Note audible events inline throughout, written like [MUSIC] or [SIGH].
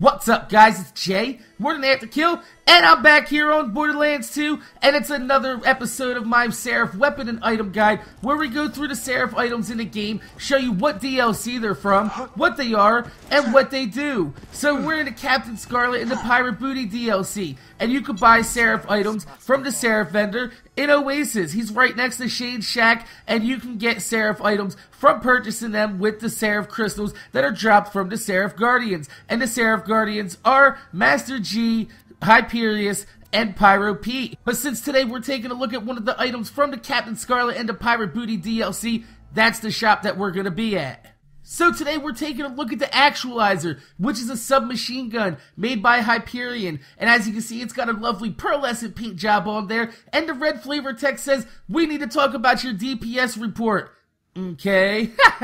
What? What's up, guys? It's Jay, MorninAfterKill, and I'm back here on Borderlands 2, and it's another episode of my Seraph weapon and item guide, where we go through the Seraph items in the game, show you what DLC they're from, what they are, and what they do. So we're in the Captain Scarlet and the Pirate Booty DLC, and you can buy Seraph items from the Seraph vendor in Oasis. He's right next to Shade Shack, and you can get Seraph items from purchasing them with the Seraph crystals that are dropped from the Seraph Guardians. And the Seraph Guardians are Master Gee, Hyperius, and Pyro Pete. But since today we're taking a look at one of the items from the Captain Scarlet and the Pirate Booty DLC, that's the shop that we're gonna be at. So today we're taking a look at the Actualizer, which is a submachine gun made by Hyperion. And as you can see, it's got a lovely pearlescent paint job on there. And the red flavor text says, we need to talk about your DPS report. Okay, [LAUGHS]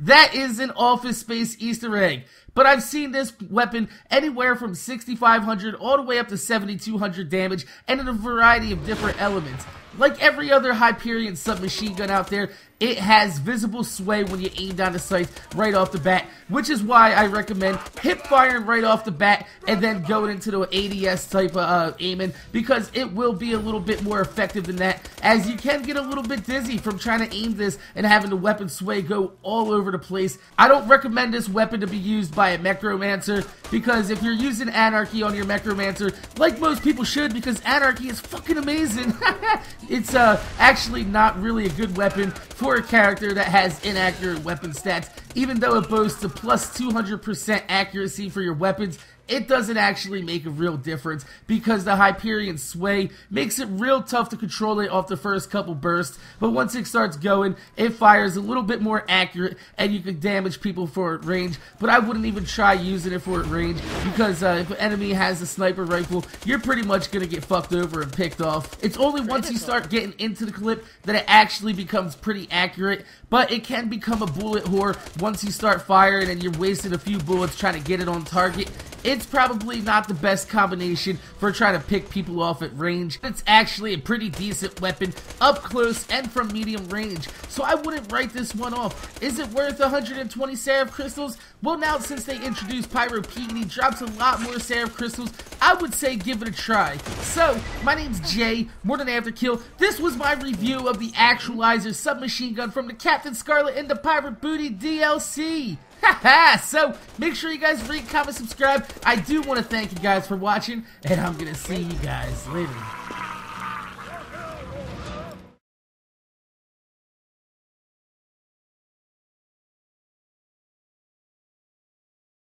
that is an Office Space Easter egg. But I've seen this weapon anywhere from 6,500 all the way up to 7,200 damage and in a variety of different elements. Like every other Hyperion submachine gun out there, it has visible sway when you aim down the sights right off the bat, which is why I recommend hip firing right off the bat and then going into the ADS type of uh, aiming because it will be a little bit more effective than that as you can get a little bit dizzy from trying to aim this and having the weapon sway go all over the place. I don't recommend this weapon to be used by a Mechromancer because if you're using Anarchy on your Mechromancer, like most people should because Anarchy is fucking amazing, [LAUGHS] it's uh, actually not really a good weapon for a character that has inaccurate weapon stats, even though it boasts a plus 200% accuracy for your weapons, it doesn't actually make a real difference because the Hyperion sway makes it real tough to control it off the first couple bursts, but once it starts going, it fires a little bit more accurate and you can damage people for range, but I wouldn't even try using it for range because uh, if an enemy has a sniper rifle, you're pretty much going to get fucked over and picked off. It's only once you start getting into the clip that it actually becomes pretty accurate, but it can become a bullet whore once you start firing and you're wasting a few bullets trying to get it on target it's probably not the best combination for trying to pick people off at range. It's actually a pretty decent weapon up close and from medium range, so I wouldn't write this one off. Is it worth 120 Seraph Crystals? Well, now since they introduced Pyro Pete and he drops a lot more Seraph Crystals, I would say give it a try. So, my name's Jay, MorninAfterKill. This was my review of the Actualizer submachine gun from the Captain Scarlet and the Pirate Booty DLC. [LAUGHS] so make sure you guys rate, comment, subscribe. I do want to thank you guys for watching, and I'm gonna see you guys later.